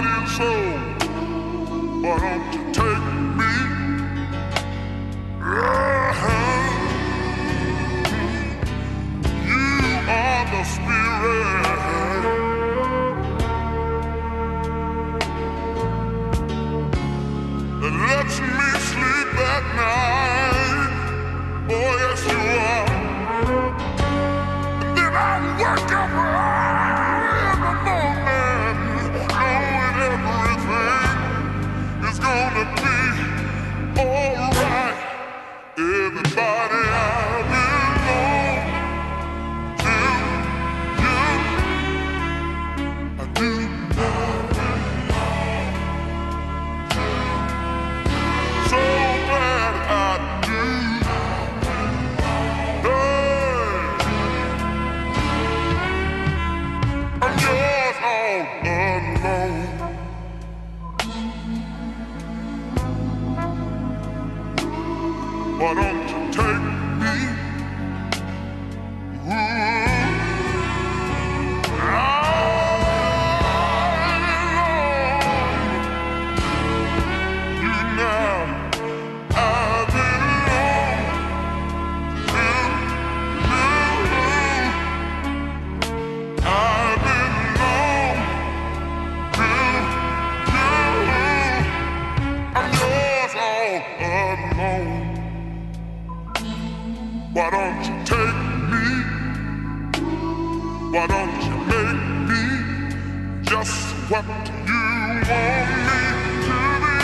body and soul. But I'm but Why don't you take me? Why don't you make me just what you want me to be?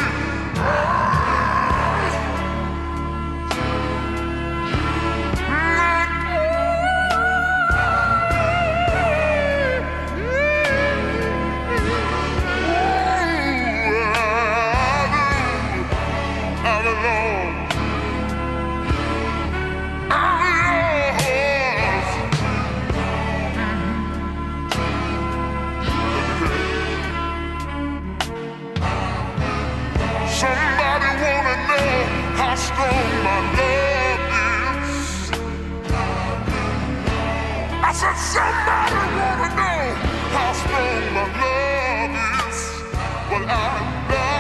Somebody wanna know how strong my love is. I said somebody wanna know how strong my love is. Well, I